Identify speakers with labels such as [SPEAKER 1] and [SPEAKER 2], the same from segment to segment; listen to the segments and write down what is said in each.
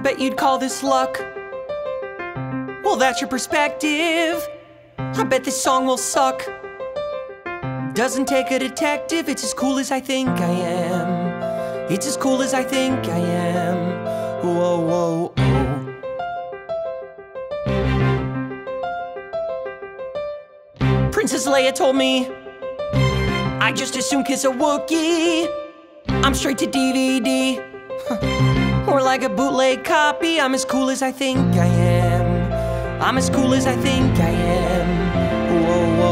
[SPEAKER 1] bet you'd call this luck. Well, that's your perspective. I bet this song will suck. Doesn't take a detective, it's as cool as I think I am. It's as cool as I think I am. Whoa, whoa, oh. Princess Leia told me I just as soon kiss a Wookiee. I'm straight to DVD. Or like a bootleg copy, I'm as cool as I think I am. I'm as cool as I think I am. Whoa, whoa,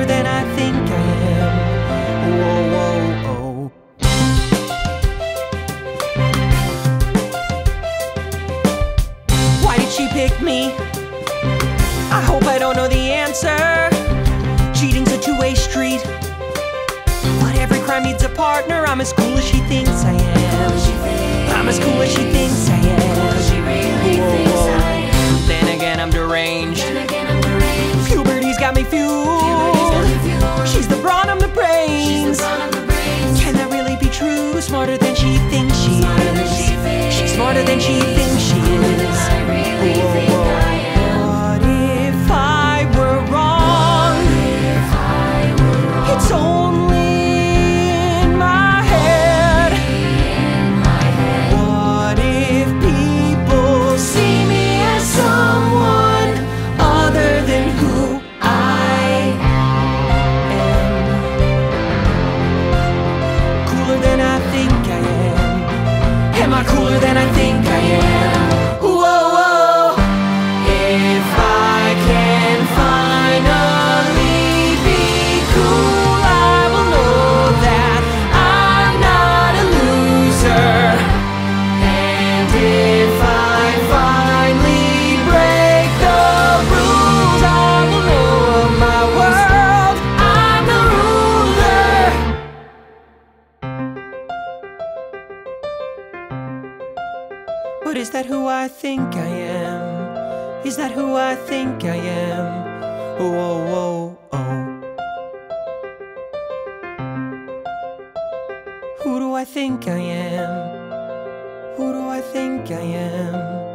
[SPEAKER 1] Cooler than I think I am. Whoa, whoa, oh. Why did she pick me? I hope I don't know the answer. Cheating's a two-way street. But every crime needs a partner. I'm as cool as she thinks I am. I'm as cool as she thinks I am. Whoa, whoa. Am. I cooler than I think I am? But is that who I think I am? Is that who I think I am? Whoa, whoa, oh. Who do I think I am? Who do I think I am?